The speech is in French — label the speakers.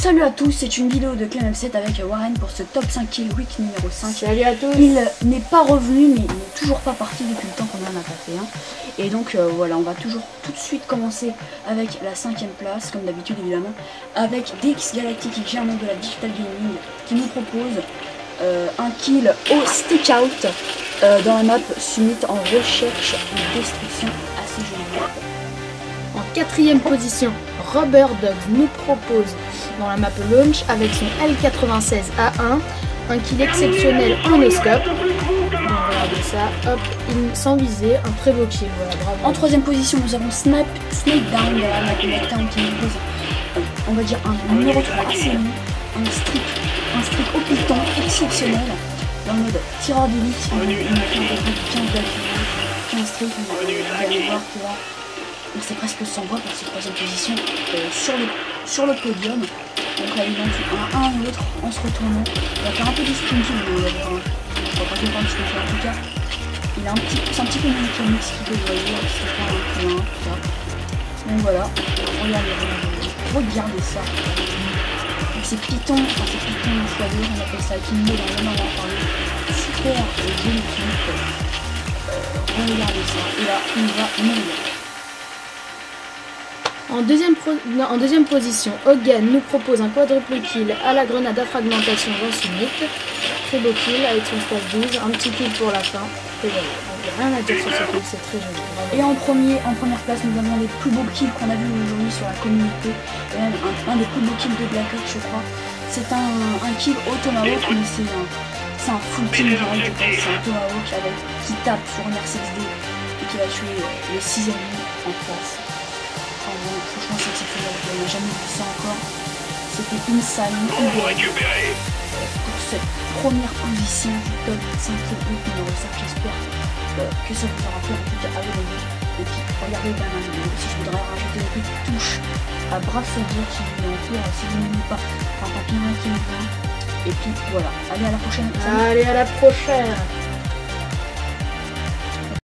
Speaker 1: Salut à tous, c'est une vidéo de Clem7 avec Warren pour ce top 5 kill week numéro 5.
Speaker 2: Salut à tous
Speaker 1: Il n'est pas revenu mais il n'est toujours pas parti depuis le temps qu'on en a pas fait. Et donc euh, voilà, on va toujours tout de suite commencer avec la cinquième place, comme d'habitude évidemment, avec DX Galactic qui gère de la Digital Gaming qui nous propose euh, un kill au stakeout euh, dans la map Summit en recherche et destruction assez jolie.
Speaker 2: En quatrième position, Rubber Dog nous propose dans la map Launch avec son L96A1 un kill exceptionnel en no scope. Donc regardez ça, hop, sans viser, un très beau kill, voilà, bravo.
Speaker 1: En troisième position, nous avons Snap, Snake Down de la map Lockdown qui nous pose, euh, on va dire, un numéro 3 assez long, un streak, un streak au piton exceptionnel, dans le mode tireur d'élite, il il m'a fait un peu plus de 15 d'affilée, 15 streaks, vous allez voir que là, il s'est presque sans voix pour cette troisième position euh, sur, le, sur le podium. Donc là, il en tue un, un ou l'autre en se retournant. Il va faire un peu sprint kill, mais on va pas dire un sprint kill en tout cas. Il a un petit, c'est un petit peu mécanique ce qu'il peut voyer, c'est pas un peu un, tout ça. Donc voilà, regardez, regardez, ça. Donc c'est Python, enfin c'est Python x2, on appelle ça Kimbo dans le nom, on en parler. Super joli clip. Euh, regardez ça, et là, il va mourir.
Speaker 2: En deuxième, position, Hogan nous propose un quadruple kill à la grenade à fragmentation dans Summit. Très beau kill avec son stage 12, un petit kill pour la fin. Et rien à dire sur ce kill, c'est très joli.
Speaker 1: Et en, premier, en première place, nous avons les plus beaux kills qu'on a vus aujourd'hui sur la communauté. Un, un des plus beaux kills de Black Hawk, je crois. C'est un, un kill au Tomahawk, mais c'est un, un full team direct. C'est un Tomahawk qui tape sur une R6D et qui va tuer les 6 ennemis en face. Jamais vu ça encore. C'était insane. idéal pour cette première position du top 5 groupe numéro 5. J'espère que ça vous aura plu en tout cas à vous Et puis regardez bien la vidéo si je voudrais rajouter une petite touche à Brasserie qui vous entoure si vous n'aimez pas. En a qui aiment bien. Et puis voilà, allez à la prochaine.
Speaker 2: Allez, à la prochaine